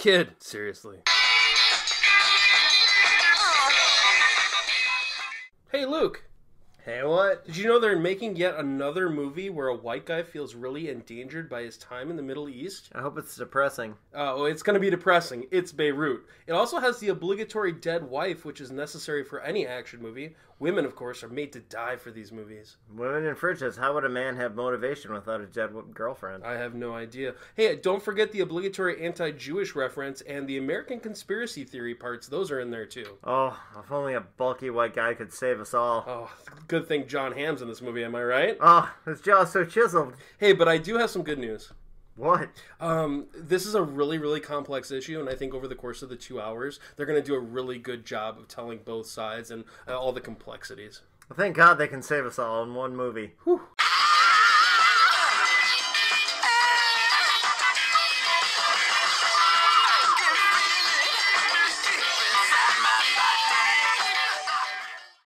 Kid, seriously. Hey, Luke. Hey, what? Did you know they're making yet another movie where a white guy feels really endangered by his time in the Middle East? I hope it's depressing. Uh, oh, it's going to be depressing. It's Beirut. It also has the obligatory dead wife, which is necessary for any action movie. Women, of course, are made to die for these movies. Women in fridges. How would a man have motivation without a dead girlfriend? I have no idea. Hey, don't forget the obligatory anti Jewish reference and the American conspiracy theory parts. Those are in there too. Oh, if only a bulky white guy could save us all. Oh, good thing Jon Hamm's in this movie, am I right? Oh, his jaw's so chiseled. Hey, but I do have some good news. What? Um, this is a really, really complex issue, and I think over the course of the two hours, they're going to do a really good job of telling both sides and uh, all the complexities. Well, thank God they can save us all in one movie. Whew.